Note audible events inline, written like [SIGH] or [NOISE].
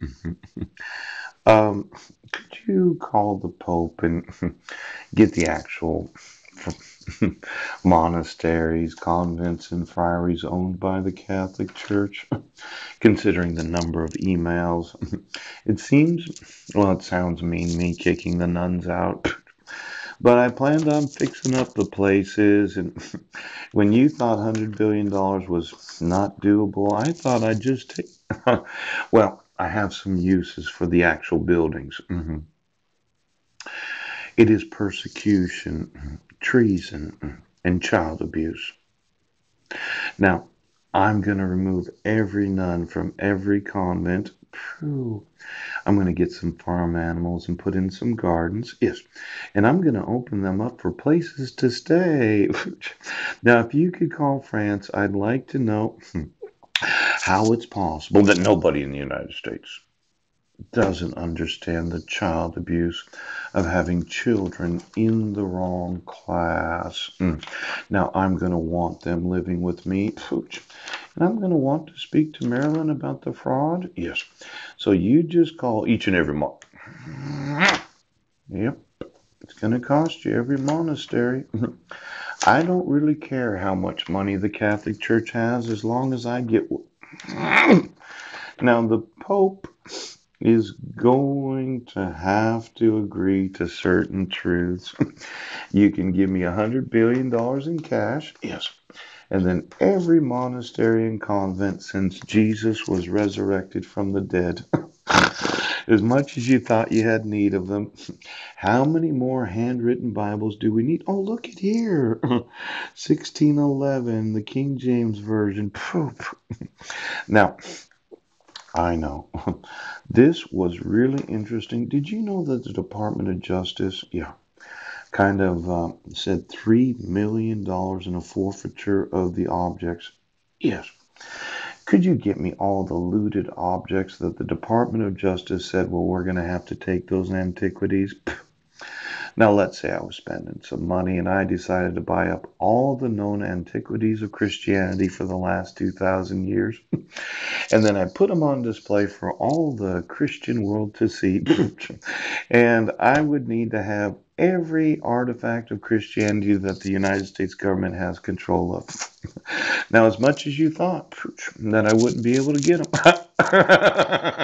[LAUGHS] um, could you call the Pope and [LAUGHS] get the actual [LAUGHS] monasteries, convents, and friaries owned by the Catholic Church, considering the number of emails. It seems, well, it sounds mean, me kicking the nuns out. But I planned on fixing up the places, and when you thought $100 billion was not doable, I thought I'd just take. well, I have some uses for the actual buildings. Mm-hmm. It is persecution, treason, and child abuse. Now, I'm going to remove every nun from every convent. I'm going to get some farm animals and put in some gardens. Yes. And I'm going to open them up for places to stay. [LAUGHS] now, if you could call France, I'd like to know how it's possible that nobody in the United States doesn't understand the child abuse of having children in the wrong class. Mm. Now, I'm going to want them living with me. And I'm going to want to speak to Marilyn about the fraud. Yes. So you just call each and every month. Yep. It's going to cost you every monastery. [LAUGHS] I don't really care how much money the Catholic Church has as long as I get. [COUGHS] now, the Pope is going to have to agree to certain truths. [LAUGHS] you can give me a hundred billion dollars in cash, yes, and then every monastery and convent since Jesus was resurrected from the dead. [LAUGHS] as much as you thought you had need of them, [LAUGHS] how many more handwritten Bibles do we need? Oh, look at here [LAUGHS] 1611, the King James Version. [LAUGHS] now, I know. this was really interesting. Did you know that the Department of Justice, yeah, kind of uh, said $3 million in a forfeiture of the objects? Yes. Could you get me all the looted objects that the Department of Justice said, well, we're going to have to take those antiquities? [LAUGHS] Now, let's say I was spending some money and I decided to buy up all the known antiquities of Christianity for the last 2,000 years. [LAUGHS] and then I put them on display for all the Christian world to see. [LAUGHS] and I would need to have every artifact of Christianity that the United States government has control of. [LAUGHS] now, as much as you thought that I wouldn't be able to get them. [LAUGHS]